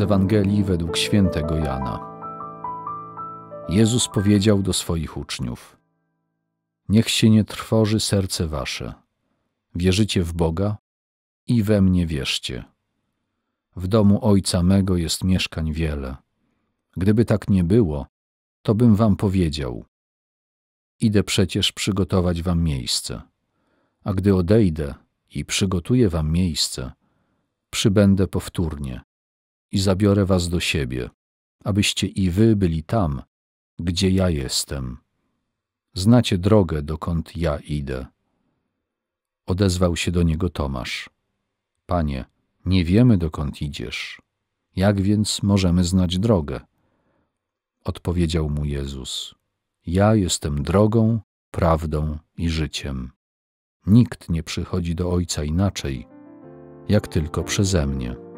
Ewangelii według świętego Jana. Jezus powiedział do swoich uczniów: Niech się nie trwoży serce wasze. Wierzycie w Boga i we mnie wierzcie. W domu Ojca mego jest mieszkań wiele. Gdyby tak nie było, to bym wam powiedział: Idę przecież przygotować wam miejsce. A gdy odejdę i przygotuję wam miejsce, przybędę powtórnie i zabiorę was do siebie, abyście i wy byli tam, gdzie ja jestem. Znacie drogę, dokąd ja idę. Odezwał się do niego Tomasz. Panie, nie wiemy, dokąd idziesz. Jak więc możemy znać drogę? Odpowiedział mu Jezus. Ja jestem drogą, prawdą i życiem. Nikt nie przychodzi do Ojca inaczej, jak tylko przeze mnie.